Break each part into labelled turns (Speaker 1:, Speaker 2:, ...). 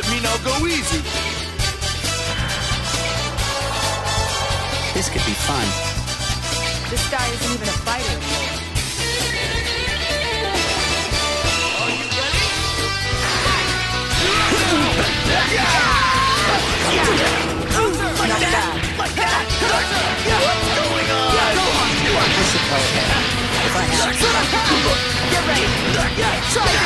Speaker 1: doesn't mean I'll go easy.
Speaker 2: This could be fun.
Speaker 3: This guy isn't even a fighter anymore. Not bad.
Speaker 2: I suppose. If I have
Speaker 3: Get ready. Try this.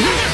Speaker 2: Yeah!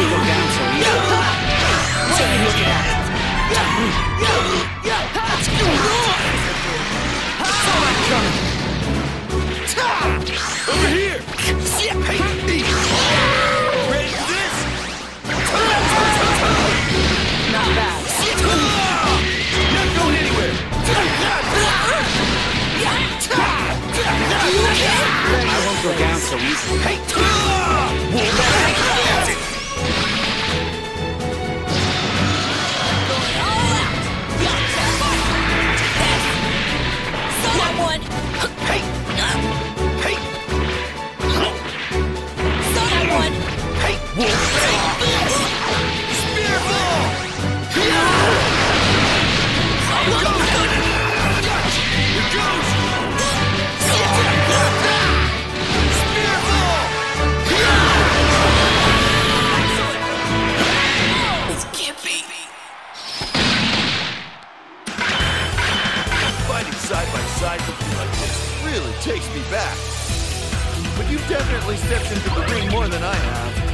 Speaker 1: I
Speaker 2: won't go down so.
Speaker 3: What are you looking at?
Speaker 1: Over here. Ready for?
Speaker 3: Not bad.
Speaker 1: Not going anywhere.
Speaker 2: I won't go down so easy.
Speaker 1: Side with like this really takes me back. But you've definitely stepped into the ring more than I have.